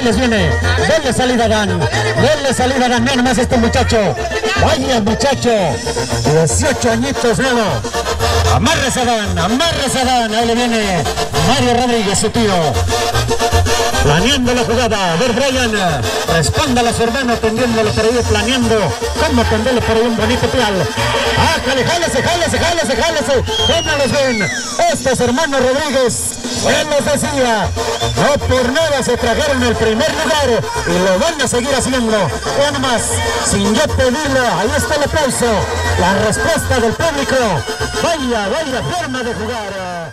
Les viene, denle salida Dan, denle salida Dan, mira nomás este muchacho, vaya muchacho, 18 añitos nuevo, amárrese Dan, amárrese Dan, ahí le viene Mario Rodríguez, su tío, planeando la jugada, a ver Brian, responda a su hermano tendiéndolo por ahí, planeando cómo tenderle por ahí un bonito pial, ah, jale, jálese, jálese, jálese, jálese, ¿cómo los ven? Estos hermanos Rodríguez, pues les decía, no por nada se trajeron el primer lugar y lo van a seguir haciendo. Vean más, sin yo pedirlo, ahí está el aplauso, la respuesta del público. Vaya, vaya forma de jugar.